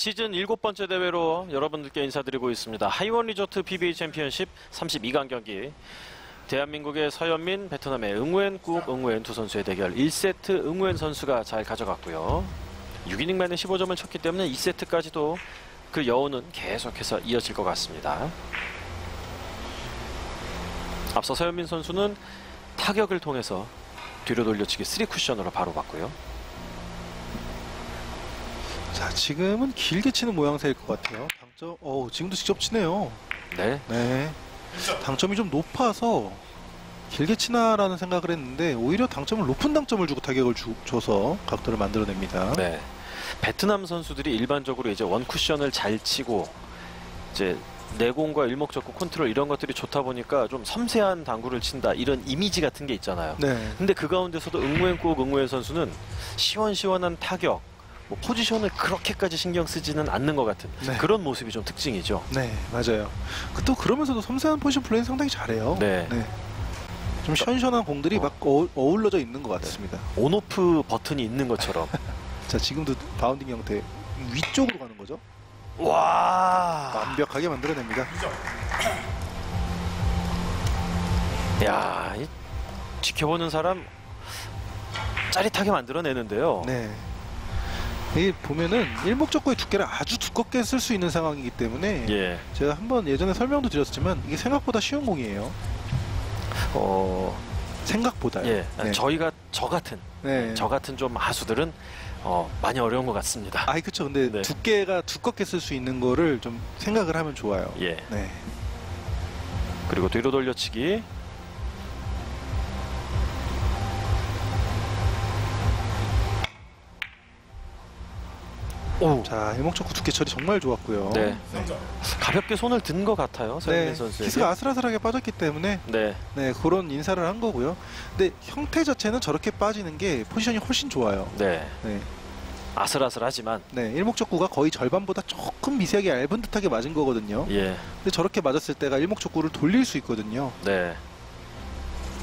시즌 일곱 번째 대회로 여러분들께 인사드리고 있습니다. 하이원 리조트 PBA 챔피언십 32강 경기. 대한민국의 서현민, 베트남의 응우엔국 응우엔 두 선수의 대결 1세트 응우엔 선수가 잘 가져갔고요. 6이닝 만에 15점을 쳤기 때문에 2세트까지도 그 여운은 계속해서 이어질 것 같습니다. 앞서 서현민 선수는 타격을 통해서 뒤로 돌려치기 3쿠션으로 바로 봤고요. 자, 지금은 길게 치는 모양새일 것 같아요. 당점, 어우, 지금도 직접 치네요. 네. 네. 당점이 좀 높아서 길게 치나라는 생각을 했는데 오히려 당점을 높은 당점을 주고 타격을 주, 줘서 각도를 만들어냅니다. 네. 베트남 선수들이 일반적으로 이제 원 쿠션을 잘 치고 이제 내공과 일목적고 컨트롤 이런 것들이 좋다 보니까 좀 섬세한 당구를 친다 이런 이미지 같은 게 있잖아요. 네. 근데 그 가운데서도 응우엔국 응우엔 선수는 시원시원한 타격, 뭐 포지션을 그렇게까지 신경 쓰지는 않는 것 같은 네. 그런 모습이 좀 특징이죠. 네, 맞아요. 그또 그러면서도 섬세한 포지션 플레이는 상당히 잘해요. 네. 좀 시원시원한 공들이 어. 막 어, 어울러져 있는 것 같습니다. on-off 버튼이 있는 것처럼. 자, 지금도 bounding 형태 위쪽으로 가는 거죠. 와. 완벽하게 만들어냅니다. 야, 이 지켜보는 사람 짜릿하게 만들어내는데요. 네. 이 보면은 일목적고의 두께를 아주 두껍게 쓸 수 있는 상황이기 때문에 예. 제가 한번 예전에 설명도 드렸지만 이게 생각보다 쉬운 공이에요. 어, 생각보다요. 예. 네. 저희가 저 같은 네. 저 같은 좀 마수들은 어, 많이 어려운 것 같습니다. 아이 그쵸. 근데 네. 두께가 두껍게 쓸 수 있는 거를 좀 생각을 하면 좋아요. 예. 네. 그리고 뒤로 돌려치기. 오. 자 일목적고 두께 처리 정말 좋았고요. 네. 가볍게 손을 든 것 같아요. 서현민 네. 선수에게. 키스가 아슬아슬하게 빠졌기 때문에 네. 네 그런 인사를 한 거고요. 근데 형태 자체는 저렇게 빠지는 게 포지션이 훨씬 좋아요. 네. 네. 아슬아슬하지만 네, 일목적구가 거의 절반보다 조금 미세하게 얇은 듯하게 맞은 거거든요. 예. 근데 저렇게 맞았을 때가 일목적구를 돌릴 수 있거든요. 네.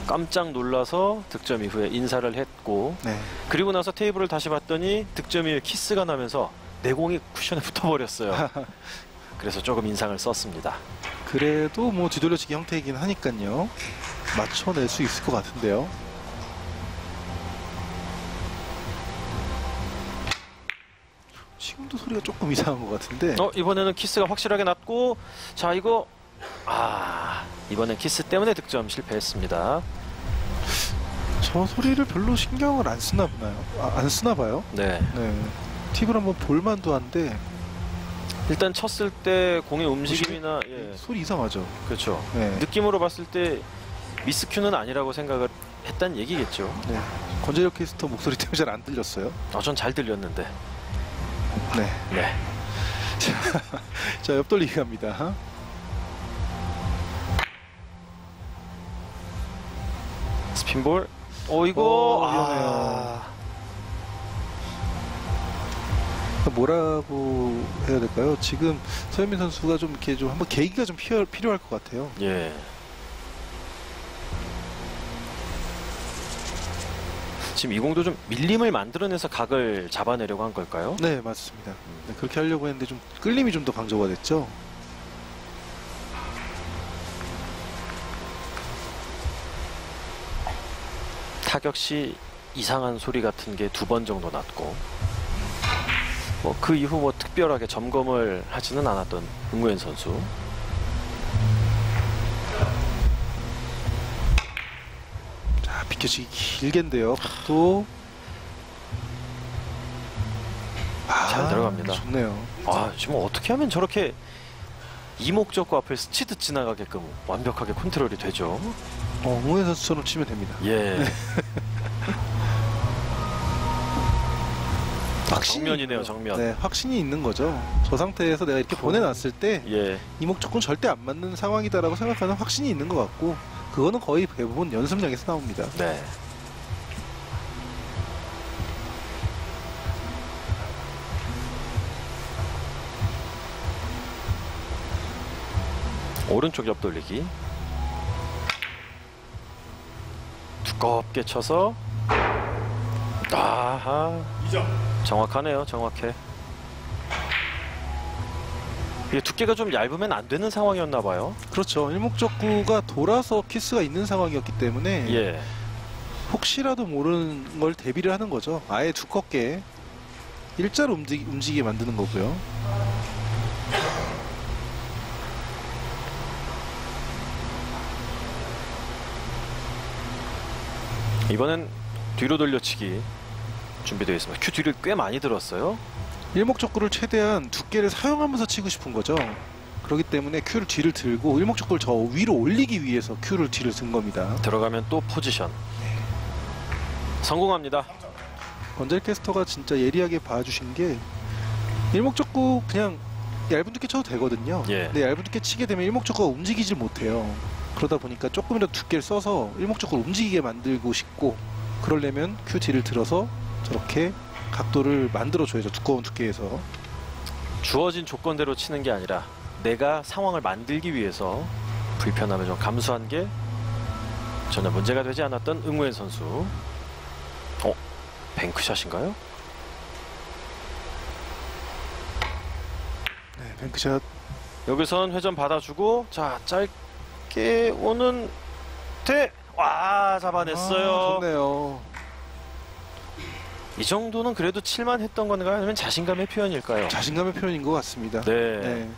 깜짝 놀라서 득점 이후에 인사를 했고 네. 그리고 나서 테이블을 다시 봤더니 득점 이후에 키스가 나면서 내공이 쿠션에 붙어버렸어요. 그래서 조금 인상을 썼습니다. 그래도 뭐 뒤돌려치기 형태이긴 하니까요. 맞춰낼 수 있을 것 같은데요. 지금도 소리가 조금 이상한 것 같은데. 어 이번에는 키스가 확실하게 났고 자 이거 아 이번엔 키스 때문에 득점 실패했습니다. 저 소리를 별로 신경을 안 쓰나 보나요? 아, 안 쓰나 봐요. 네 네. 팁을 한번 볼만도 한데 일단 쳤을 때 공의 움직임이나 예 소리 이상하죠. 그렇죠 네. 느낌으로 봤을 때 miscue는 아니라고 생각을 했단 얘기겠죠. 네. 권재력 캐스터 목소리 때문에 잘 안 들렸어요. 어, 전잘 들렸는데. 네. 네. 자, 옆돌리기 갑니다. 스핀볼. 어 이거 오, 아, 뭐라고 해야 될까요? 지금 서현민 선수가 좀 이렇게 좀 한번 계기가 좀 필요, 필요할 것 같아요. 예. 지금 이 공도 좀 밀림을 만들어내서 각을 잡아내려고 한 걸까요? 네, 맞습니다. 네, 그렇게 하려고 했는데 좀 끌림이 좀 더 강조가 됐죠. 타격 시 이상한 소리 같은 게 두 번 정도 났고 뭐 그 이후 뭐 특별하게 점검을 하지는 않았던 응우현 선수 자, 비켜치기 길게인데요. 또 아, 잘 들어갑니다. 좋네요. 아 지금 어떻게 하면 저렇게 이목적고 앞을 스치듯 지나가게끔 완벽하게 컨트롤이 되죠 어, 응우현 선수처럼 치면 됩니다. 예 확신이 정면이네요 있는 정면 네, 확신이 있는 거죠. 저 상태에서 내가 이렇게 보내놨을 때 예 이목적군 절대 안 맞는 상황이다라고 생각하는 확신이 있는 것 같고 그거는 거의 대부분 연습량에서 나옵니다. 네. 오른쪽 옆 돌리기. 두껍게 쳐서 아하 정확하네요 정확해 이게 두께가 좀 얇으면 안 되는 상황이었나 봐요. 그렇죠. 일목적구가 돌아서 키스가 있는 상황이었기 때문에 예. 혹시라도 모르는 걸 대비를 하는 거죠. 아예 두껍게 일자로 움직, 움직이게 만드는 거고요. 이번엔 뒤로 돌려치기 준비되어 있습니다. 큐 뒤를 꽤 많이 들었어요. 일목적구를 최대한 두께를 사용하면서 치고 싶은 거죠. 그렇기 때문에 큐를 뒤를 들고 일목적구를 저 위로 올리기 위해서 큐를 뒤를 든 겁니다. 들어가면 또 포지션. 성공합니다. 원젤 캐스터가 진짜 예리하게 봐주신 게 일목적구 그냥 얇은 두께 쳐도 되거든요. 예. 근데 얇은 두께 치게 되면 일목적구가 움직이질 못해요. 그러다 보니까 조금이라도 두께를 써서 일목적구를 움직이게 만들고 싶고 그러려면 큐 뒤를 들어서 저렇게 각도를 만들어줘야죠. 두꺼운 두께에서. 주어진 조건대로 치는 게 아니라 내가 상황을 만들기 위해서 불편함을 좀 감수한 게 전혀 문제가 되지 않았던 응우엔 선수. 어, 뱅크샷인가요? 네, 뱅크샷 여기선 회전 받아주고 자 짧게 오는 대. 와 잡아냈어요. 아, 좋네요. 이 정도는 그래도 칠만 했던 건가요? 아니면 자신감의 표현일까요? 자신감의 표현인 것 같습니다. 네. 네,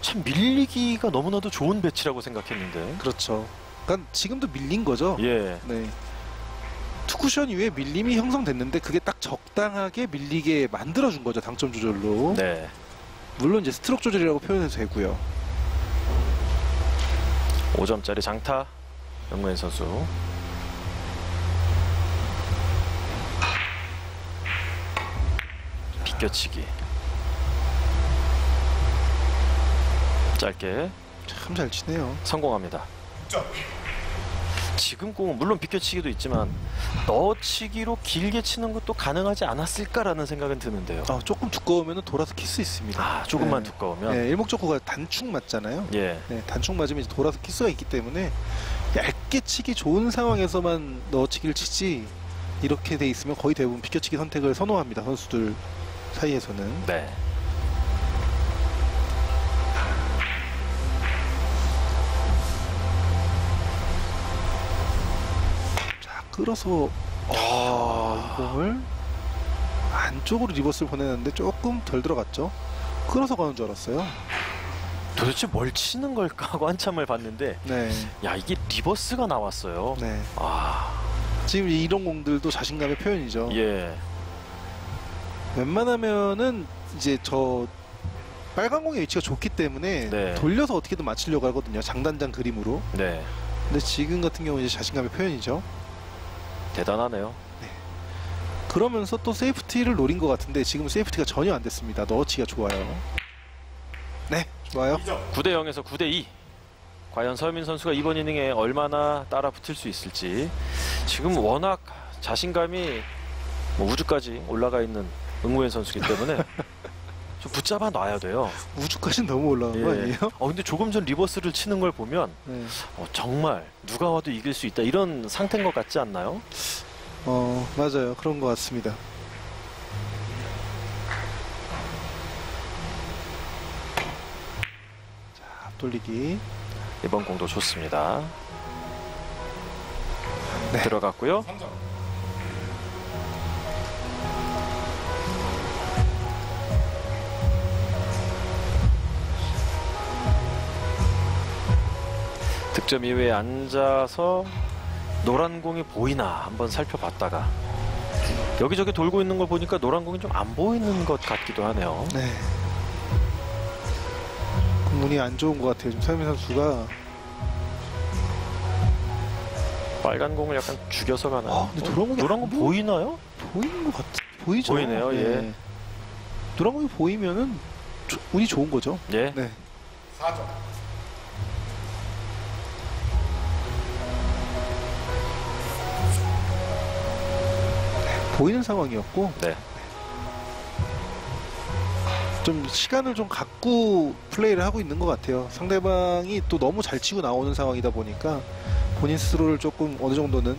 참 밀리기가 너무나도 좋은 배치라고 생각했는데. 그렇죠. 그러니까 지금도 밀린 거죠. 예. 네. two cushion 이후에 밀림이 형성됐는데 그게 딱 적당하게 밀리게 만들어준 거죠 당점 조절로. 네. 물론 이제 스트로크 조절이라고 표현해도 되고요. 5점짜리 장타 영무현 선수. 비껴치기. 짧게 참 잘 치네요. 성공합니다. 지금 공은 물론 비껴치기도 있지만 넣어치기로 길게 치는 것도 가능하지 않았을까라는 생각은 드는데요. 아, 조금 두꺼우면 돌아서 키스 있습니다. 아 조금만 네. 두꺼우면 네, 일목적구가 단축 맞잖아요. 예 네, 단축 맞으면 이제 돌아서 키스가 있기 때문에 얇게 치기 좋은 상황에서만 넣어치기를 치지 이렇게 돼 있으면 거의 대부분 비껴치기 선택을 선호합니다 선수들 사이에서는. 네. 자 끌어서 아, 이 공을 안쪽으로 reverse를 보내는데 조금 덜 들어갔죠. 끌어서 가는 줄 알았어요. 도대체 뭘 치는 걸까 하고 한참을 봤는데 네, 야 이게 reverse가 나왔어요. 네. 아 지금 이런 공들도 자신감의 표현이죠. 예. 웬만하면은 이제 저 빨간 공의 위치가 좋기 때문에 네. 돌려서 어떻게든 맞추려고 하거든요. 장단장 그림으로. 네. 근데 지금 같은 경우는 이제 자신감의 표현이죠. 대단하네요. 그러면서 또 safety를 노린 것 같은데 지금 safety가 전혀 안 됐습니다. 넣어치기가 좋아요. 네, 좋아요. 9대 0에서 9대 2. 과연 서현민 선수가 이번 이닝에 얼마나 따라 붙을 수 있을지. 지금 워낙 자신감이 뭐 우주까지 올라가 있는 응우옌 선수이기 때문에 좀 붙잡아 놔야 돼요. 우주까지는 너무 올라간 거 예. 아니에요? 어 근데 조금 전 reverse를 치는 걸 보면 네. 어, 정말 누가 와도 이길 수 있다 이런 상태인 것 같지 않나요? 어, 맞아요. 그런 것 같습니다. 자, 앞돌리기. 이번 공도 좋습니다. 네. 들어갔고요. 득점 이후에 앉아서 노란 공이 보이나 한번 살펴봤다가 여기저기 돌고 있는 걸 보니까 노란 공이 좀 안 보이는 것 같기도 하네요. 네. 운이 안 좋은 것 같아요. 지금 서민 선수가. 빨간 공을 약간 죽여서 가나요? 아, 근데 노란 공이 노란 안 공 보- 보이나요? 보이는 것 같, 보이죠? 보이네요, 예. 노란 공이 보이면은 조- 운이 좋은 거죠. 예. 네. 4점. 보이는 상황이었고 네. 좀 시간을 좀 갖고 플레이를 하고 있는 것 같아요. 상대방이 또 너무 잘 치고 나오는 상황이다 보니까 본인 스스로를 조금 어느 정도는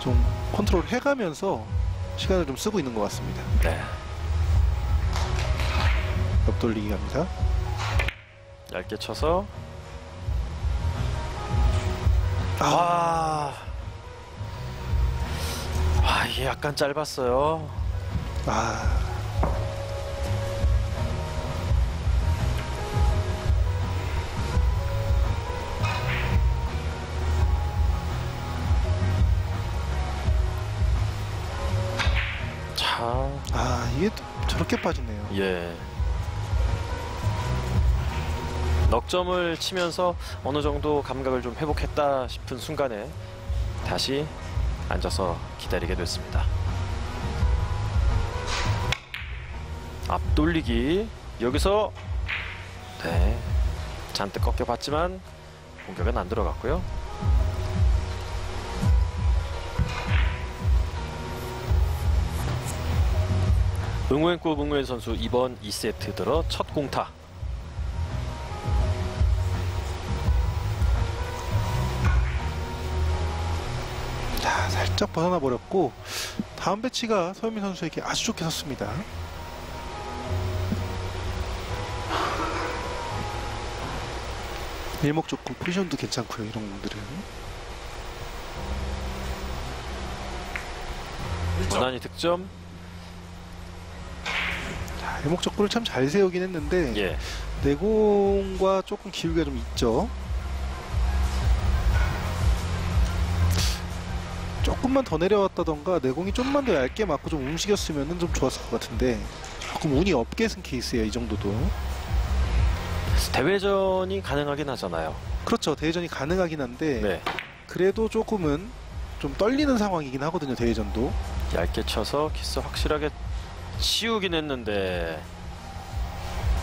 좀 컨트롤 해가면서 시간을 좀 쓰고 있는 것 같습니다. 네. 옆돌리기 갑니다. 얇게 쳐서 아, 아, 아 이게 약간 짧았어요. 아, 자, 아 이게 또 저렇게 빠지네요. 예. 넉점을 치면서 어느 정도 감각을 좀 회복했다 싶은 순간에 다시 앉아서 기다리게 됐습니다. 앞돌리기 여기서 네 잔뜩 꺾여봤지만 공격은 안 들어갔고요. 응우엔급 응우엔 선수 이번 2세트 들어 첫 공타. 살짝 벗어나 버렸고 다음 배치가 서현민 선수에게 아주 좋게 섰습니다. 일목 좋고 포지션도 괜찮고요. 이런 공들은 무난히 득점. 자, 일목 적구를 참 잘 세우긴 했는데 예. 내공과 조금 기울기가 좀 있죠. 조금만 더 내려왔다던가 내공이 좀만 더 얇게 맞고 좀 움직였으면 좀 좋았을 것 같은데 조금 운이 없게 쓴 케이스예요 이 정도도 대회전이 가능하긴 하잖아요. 그렇죠 대회전이 가능하긴 한데 네. 그래도 조금은 좀 떨리는 상황이긴 하거든요 대회전도 얇게 쳐서 키스 확실하게 치우긴 했는데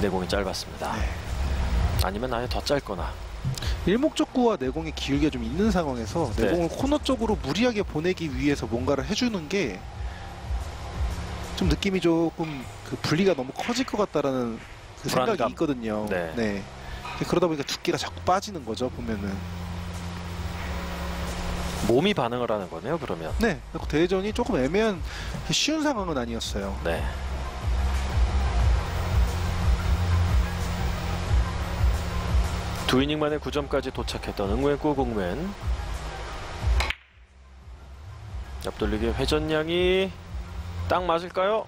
내공이 짧았습니다. 네. 아니면 아예 더 짧거나. 일목적구와 내공의 기울기가 좀 있는 상황에서 네. 내공을 코너 쪽으로 무리하게 보내기 위해서 뭔가를 해주는 게 좀 느낌이 조금 그 분리가 너무 커질 것 같다라는 그 생각이 불안감. 있거든요. 네. 그러다 보니까 두께가 자꾸 빠지는 거죠 보면은. 몸이 반응을 하는 거네요. 그러면. 네. 대회전이 조금 애매한 쉬운 상황은 아니었어요. 네. 두 이닝 만에 9점까지 도착했던 응우엔구 공맨 옆돌리기 회전량이 딱 맞을까요?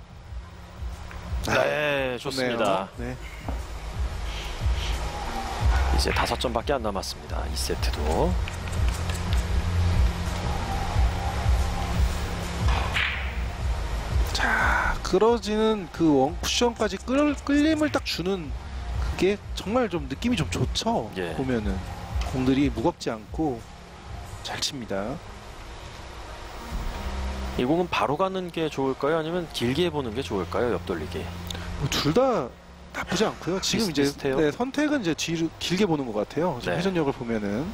네, 좋습니다. 네. 이제 다섯 점밖에 안 남았습니다. 2세트도. 자, 끌어지는 그 원 쿠션까지 끌, 끌림을 딱 주는 그 게 정말 좀 느낌이 좀 좋죠. 예. 보면은 공들이 무겁지 않고 잘 칩니다. 이 공은 바로 가는 게 좋을까요? 아니면 길게 보는 게 좋을까요? 옆돌리기. 뭐 둘다 나쁘지 않고요. 지금 이제? 네, 선택은 이제 뒤로 길게 보는 것 같아요. 네. 회전력을 보면은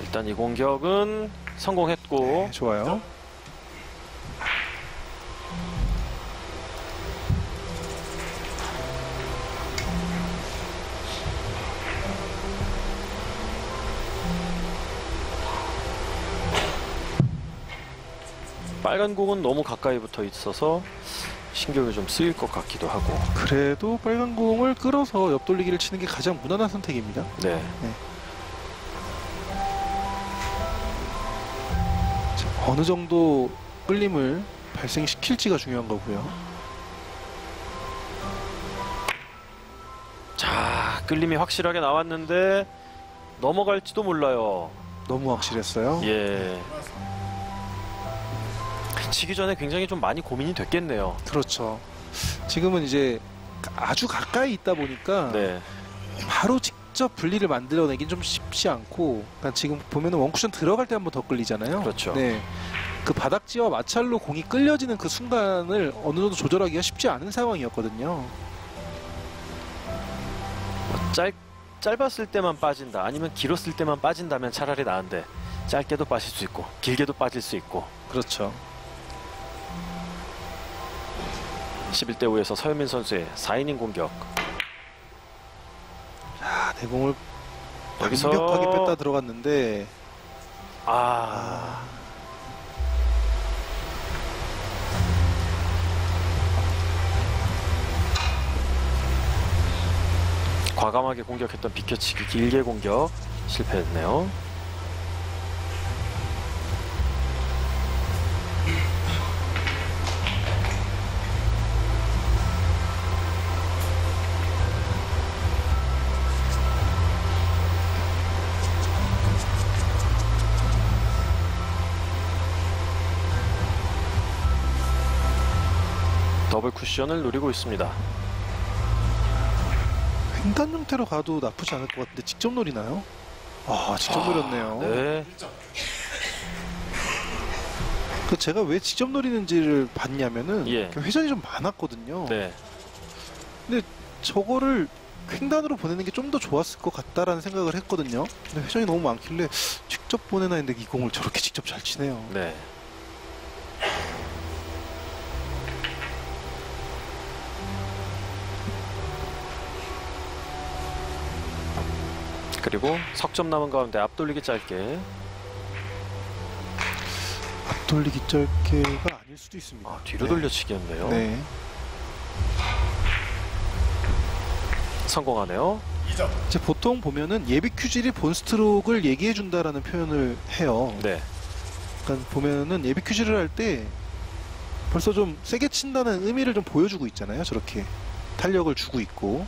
일단 이 공격은 성공했고 네, 좋아요. 빨간 공은 너무 가까이 붙어 있어서 신경이 좀 쓰일 것 같기도 하고. 그래도 빨간 공을 끌어서 옆돌리기를 치는 게 가장 무난한 선택입니다. 네. 자, 어느 정도 끌림을 발생시킬지가 중요한 거고요. 자, 끌림이 확실하게 나왔는데 넘어갈지도 몰라요. 너무 확실했어요. 예. 치기 전에 굉장히 좀 많이 고민이 됐겠네요. 그렇죠. 지금은 이제 아주 가까이 있다 보니까 네. 바로 직접 분리를 만들어내긴 좀 쉽지 않고 그러니까 지금 보면은 원쿠션 들어갈 때 한 번 더 끌리잖아요. 그렇죠. 네. 그 바닥지와 마찰로 공이 끌려지는 그 순간을 어느 정도 조절하기가 쉽지 않은 상황이었거든요. 뭐 짧, 짧았을 때만 빠진다. 아니면 길었을 때만 빠진다면 차라리 나은데 짧게도 빠질 수 있고 길게도 빠질 수 있고 그렇죠. 11대 5에서 서현민 선수의 4이닝 공격. 아, 자, 내공을 여기서 완벽하게 뺐다 들어갔는데 아. 아. 과감하게 공격했던 비켜치기 길게 공격 실패했네요. 쿠션을 노리고 있습니다. 횡단 형태로 가도 나쁘지 않을 것 같은데 직접 노리나요? 아 직접 노렸네요. 네. 그 제가 왜 직접 노리는지를 봤냐면은 예. 그 회전이 좀 많았거든요. 네. 저거를 횡단으로 보내는 게 좀 더 좋았을 것 같다라는 생각을 했거든요. 근데 회전이 너무 많길래 직접 보내나 했는데 이 공을 저렇게 직접 잘 치네요. 네. 그리고 석점 남은 가운데 앞돌리기 짧게 앞돌리기 짧게가 아닐 수도 있습니다. 아, 뒤로 네. 돌려치기였네요. 네. 성공하네요. 이제 보통 보면은 예비 큐질이 본 스트로크를 얘기해 준다라는 표현을 해요. 네. 그러니까 보면은 예비 큐질을 할 때 벌써 좀 세게 친다는 의미를 좀 보여주고 있잖아요. 저렇게 탄력을 주고 있고.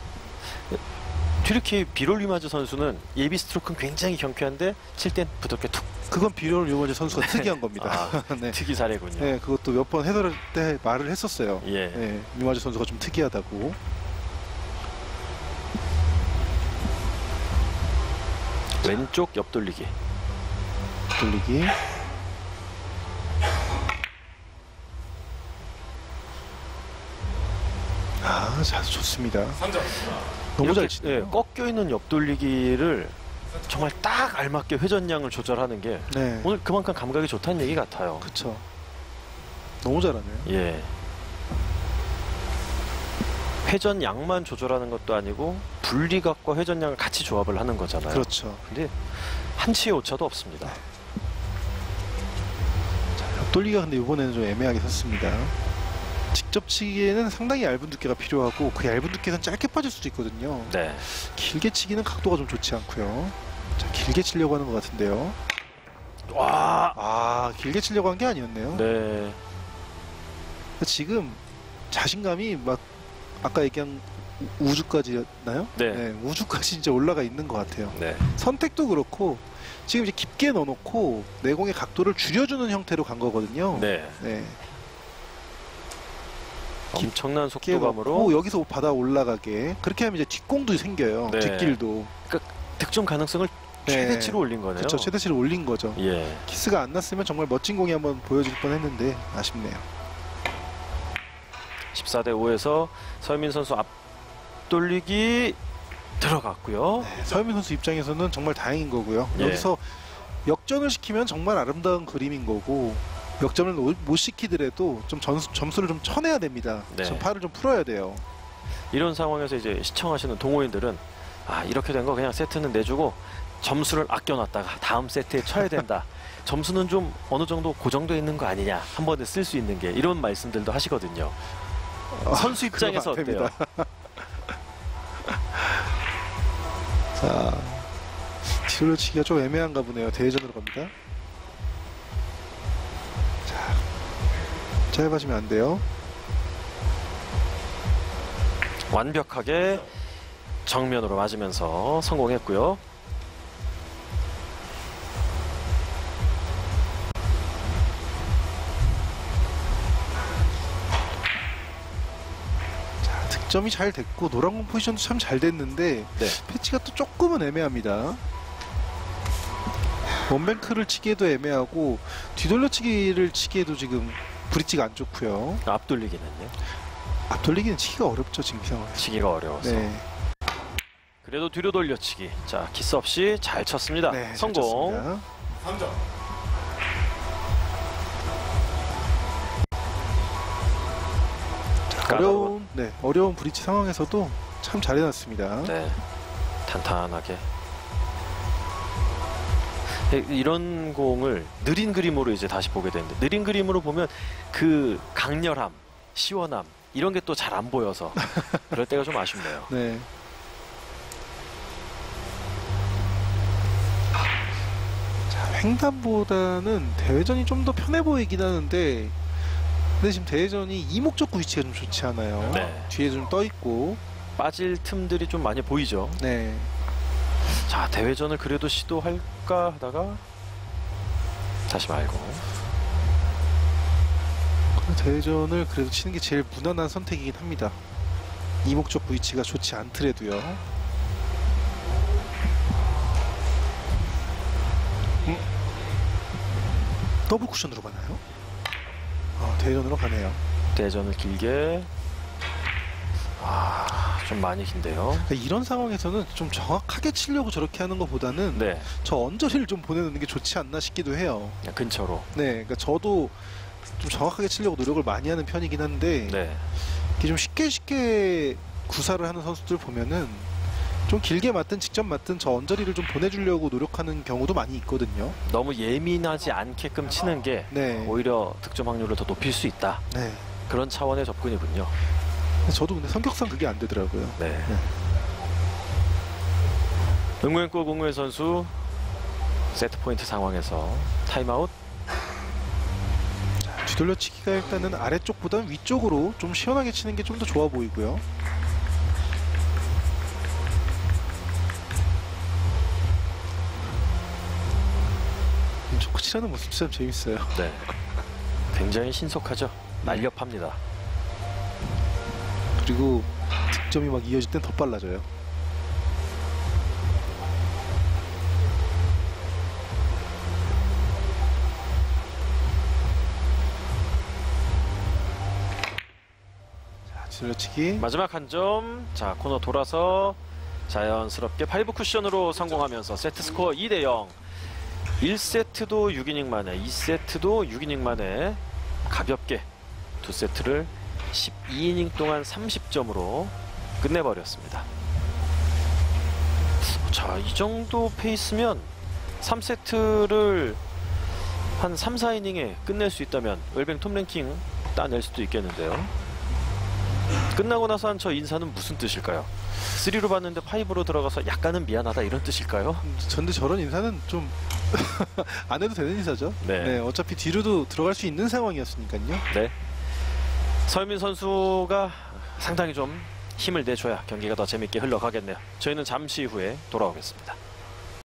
튀르키 비롤리마즈 선수는 예비 스트로크는 굉장히 경쾌한데 칠 땐 부드럽게 툭 그건 요번에 선수가 특이한 겁니다. 아, 네. 특이 사례군요. 네, 그것도 몇 번 해설할 때 말을 했었어요. 예. 네, 미마즈 선수가 좀 특이하다고. 왼쪽 옆 돌리기. 돌리기. 아, 자, 좋습니다. 너무 잘 치네요. 예, 꺾여 있는 옆돌리기를 정말 딱 알맞게 회전량을 조절하는 게 네, 오늘 그만큼 감각이 좋다는 얘기 같아요. 그쵸. 너무 잘하네요. 예. 회전량만 조절하는 것도 아니고 분리각과 회전량을 같이 조합을 하는 거잖아요. 그렇죠. 근데 한치의 오차도 없습니다. 옆돌리기가 근데 이번에는 좀 애매하게 섰습니다. 직접 치기에는 상당히 얇은 두께가 필요하고 그 얇은 두께는 짧게 빠질 수도 있거든요. 네. 길게 치기는 각도가 좀 좋지 않고요. 자, 길게 치려고 하는 것 같은데요. 와. 아, 길게 치려고 한 게 아니었네요. 네. 지금 자신감이 막 아까 얘기한 우- 우주까지였나요? 네. 우주까지 진짜 올라가 있는 것 같아요. 네. 선택도 그렇고 지금 이제 깊게 넣어놓고 내공의 각도를 줄여주는 형태로 간 거거든요. 네. 네. 엄청난 깊게 속도감으로 넣고 여기서 바다 올라가게 그렇게 하면 이제 뒷공도 생겨요. 네. 뒷길도. 득점 가능성을 네. 최대치로 올린 거네요. 그렇죠. 최대치를 올린 거죠. 예. 키스가 안 났으면 정말 멋진 공이 한번 보여줄 뻔했는데 아쉽네요. 14대 5에서 서민 선수 앞 돌리기 들어갔고요. 네, 서현민 선수 입장에서는 정말 다행인 거고요. 예. 여기서 역전을 시키면 정말 아름다운 그림인 거고 역전을 노- 못 시키더라도 좀 점수, 점수를 좀 쳐내야 됩니다. 네. 좀 팔을 좀 풀어야 돼요. 이런 상황에서 이제 시청하시는 동호인들은 아 이렇게 된 거 그냥 세트는 내주고 점수를 아껴놨다가 다음 세트에 쳐야 된다. 점수는 좀 어느 정도 고정돼 있는 거 아니냐 한 번에 쓸 수 있는 게 이런 말씀들도 하시거든요. 아, 선수 입장에서 어때요? 자, 뒤로 치기가 좀 애매한가 보네요. 대회전으로 갑니다. 짧아지면 안 돼요. 완벽하게 정면으로 맞으면서 성공했고요. 자, 득점이 잘 됐고 노란 공 포지션도 참 잘 됐는데 네. 배치가 또 조금은 애매합니다. one bank를 치기에도 애매하고 뒤돌려치기를 치기에도 지금 브릿지가 안 좋고요. 앞 돌리기는요. 앞 돌리기는 치기가 어렵죠 지금 이 상황에서. 치기가 어려워서. 네, 그래도 뒤로 돌려치기. 자 키스 없이 잘 쳤습니다. 네, 잘 성공. 쳤습니다. 어려운 네 어려운 브릿지 상황에서도 참 잘해놨습니다. 네, 탄탄하게. 예, 이런 공을 느린 그림으로 이제 다시 보게 되는데 느린 그림으로 보면 그 강렬함, 시원함 이런 게 또 잘 안 보여서 그럴 때가 좀 아쉽네요. 네. 자, 횡단보다는 대회전이 좀 더 편해 보이긴 하는데 근데 지금 대회전이 이목적구 위치가 좀 좋지 않아요. 네. 뒤에 좀 떠 있고 빠질 틈들이 좀 많이 보이죠. 네. 자 대회전을 그래도 시도할까 하다가 다시 말고 대회전을 그래도 치는 게 제일 무난한 선택이긴 합니다. 이목적구 위치가 좋지 않더라도요. 음. 더블 쿠션으로 가나요? 아, 대회전으로 가네요. 대회전을 길게 아 좀 많이 긴데요. 그러니까 이런 상황에서는 좀 정확하게 치려고 저렇게 하는 것보다는 네 저 언저리를 좀 보내놓는 게 좋지 않나 싶기도 해요. 그냥 근처로 네, 그러니까 저도 좀 정확하게 치려고 노력을 많이 하는 편이긴 한데 네 이게 좀 쉽게 쉽게 구사를 하는 선수들 보면은 좀 길게 맞든 직접 맞든 저 언저리를 좀 보내주려고 노력하는 경우도 많이 있거든요. 너무 예민하지 않게끔 치는 게 네, 오히려 득점 확률을 더 높일 수 있다 네. 그런 차원의 접근이군요. 저도 근데 성격상 그게 안 되더라고요. 네. 응우옌꾸옥 응우옌 선수 세트 포인트 상황에서 타임아웃 뒤돌려치기가 일단은 아래쪽보다는 위쪽으로 좀 시원하게 치는 게 좀 더 좋아 보이고요. 좋고 치라는 모습 참 재밌어요. 네 굉장히 신속하죠. 날렵합니다. 그리고 득점이 막 이어질 땐 더 빨라져요. 자, 뒤돌려치기. 마지막 한 점. 자, 코너 돌아서 자연스럽게 5 쿠션으로 성공하면서 세트 스코어 2대 0. 1세트도 6이닝 만에, 2세트도 6이닝 만에 가볍게 두 세트를 12이닝 동안 30점으로 끝내버렸습니다. 자, 이 정도 페이스면 3세트를 한 3, 4이닝에 끝낼 수 있다면 웰뱅 톱 랭킹 따낼 수도 있겠는데요. 끝나고 나서 한 저 인사는 무슨 뜻일까요? 3로 봤는데 5로 들어가서 약간은 미안하다 이런 뜻일까요? 전데 저런 인사는 좀 안 해도 되는 인사죠. 네. 네, 어차피 뒤로도 들어갈 수 있는 상황이었으니까요. 네. 서현민 선수가 상당히 좀 힘을 내줘야 경기가 더 재밌게 흘러가겠네요. 저희는 잠시 후에 돌아오겠습니다.